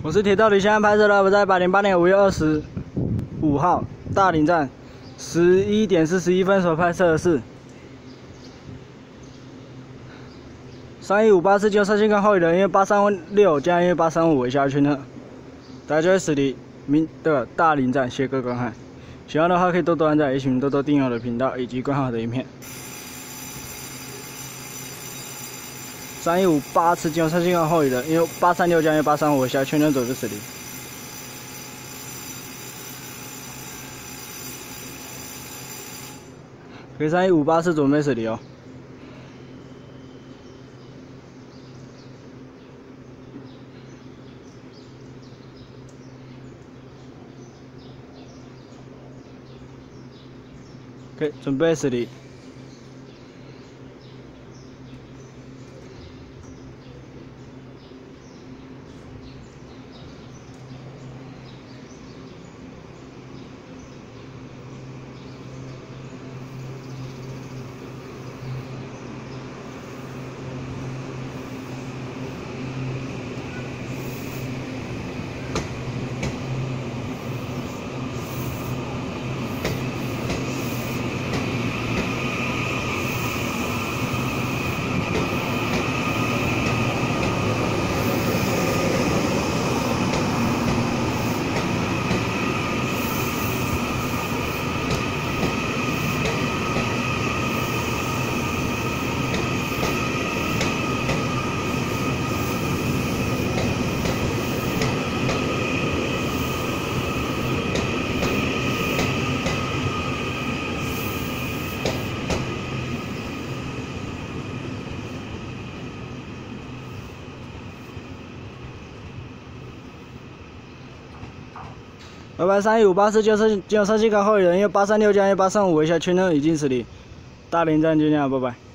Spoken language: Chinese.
我是铁道里，现在拍摄的，我在八零八年五月二十五号大林站十一点四十一分所拍摄的是三一五八四九三线跟后人，因为八三六加因为八三五为下圈的，大家就会驶离明的大林站，谢各位观看，喜欢的话可以多多按赞，也请多多订阅我的频道以及观看我的影片。三一五八次进入三星号后移的，因为八三六加因八三五下圈圈走就死离。给三一五八次准备死离哦。给准备死离。拜拜，三一五八四九三九三七港后人，要八三六加一八三五一下圈呢已经是你，大连站就这样，拜拜。